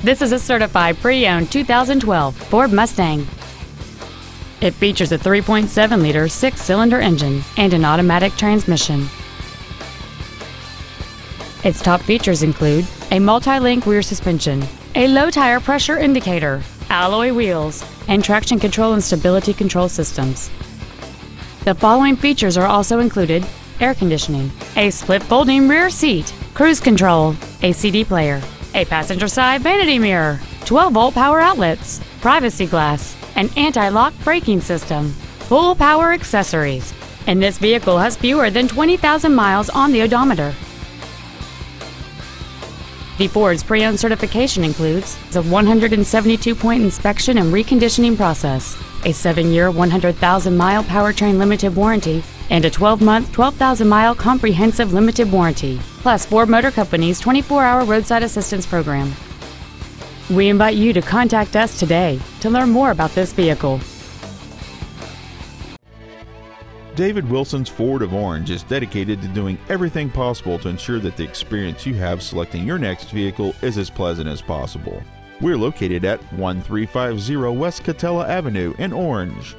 This is a certified pre-owned 2012 Ford Mustang. It features a 3.7-liter six-cylinder engine and an automatic transmission. Its top features include a multi-link rear suspension, a low tire pressure indicator, alloy wheels, and traction control and stability control systems. The following features are also included air conditioning, a split folding rear seat, cruise control, a CD player, a passenger side vanity mirror, 12 volt power outlets, privacy glass, an anti lock braking system, full power accessories, and this vehicle has fewer than 20,000 miles on the odometer. The Ford's pre-owned certification includes a 172-point inspection and reconditioning process, a 7-year, 100,000-mile powertrain limited warranty, and a 12-month, 12,000-mile comprehensive limited warranty, plus Ford Motor Company's 24-hour roadside assistance program. We invite you to contact us today to learn more about this vehicle. David Wilson's Ford of Orange is dedicated to doing everything possible to ensure that the experience you have selecting your next vehicle is as pleasant as possible. We're located at 1350 West Katella Avenue in Orange.